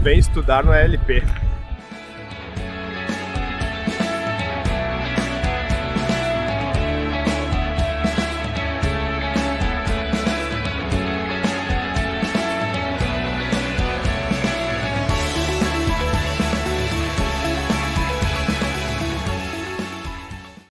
vem estudar no LP.